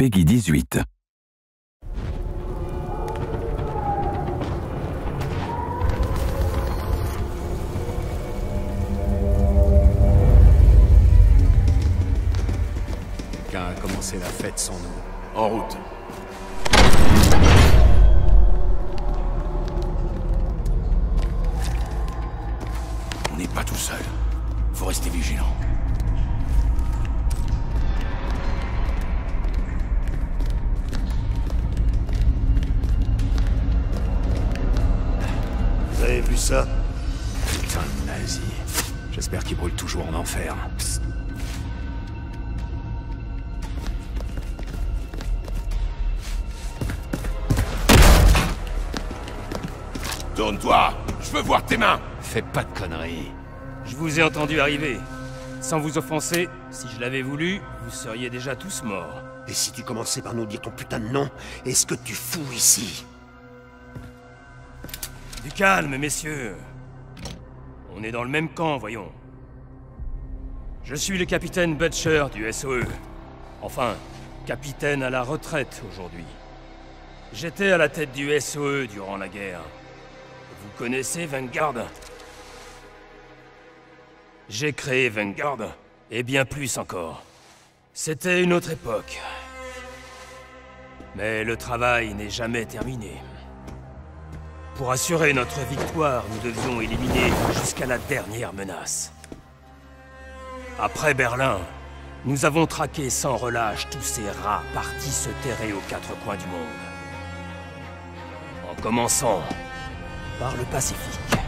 Peggy 18. Quelqu'un a commencé la fête sans nous. En route. On n'est pas tout seul. Faut rester vigilant. Avez vu ça Putain de nazi. J'espère qu'il brûle toujours en enfer. Psst. Tourne-toi Je veux voir tes mains Fais pas de conneries. Je vous ai entendu arriver. Sans vous offenser, si je l'avais voulu, vous seriez déjà tous morts. Et si tu commençais par nous dire ton putain de nom, est-ce que tu fous ici? Du calme, messieurs. On est dans le même camp, voyons. Je suis le capitaine Butcher du SOE. Enfin, capitaine à la retraite aujourd'hui. J'étais à la tête du SOE durant la guerre. Vous connaissez Vanguard? J'ai créé Vanguard, et bien plus encore. C'était une autre époque. Mais le travail n'est jamais terminé. Pour assurer notre victoire, nous devions éliminer jusqu'à la dernière menace. Après Berlin, nous avons traqué sans relâche tous ces rats partis se terrer aux quatre coins du monde. En commençant par le Pacifique.